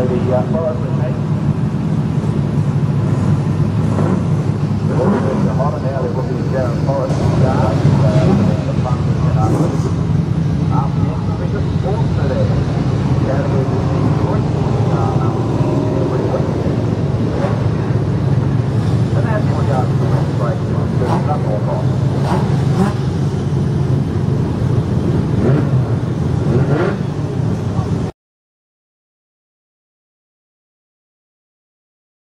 by the uh,